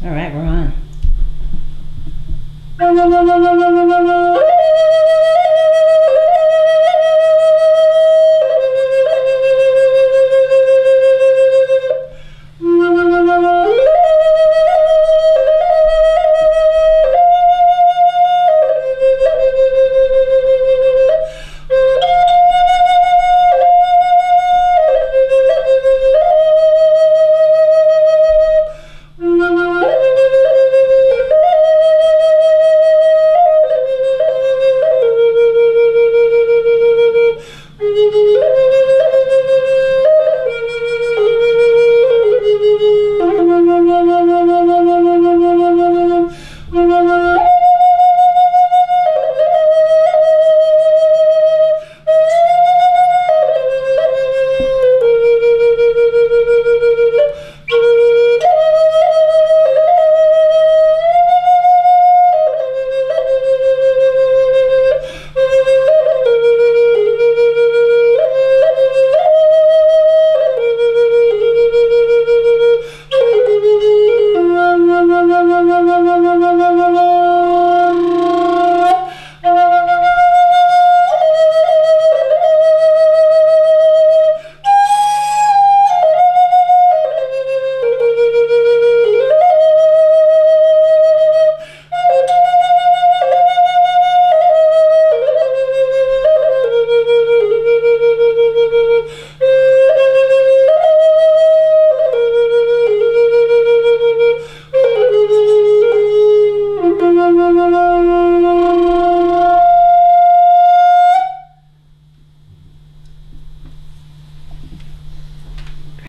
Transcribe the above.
All right, we're on.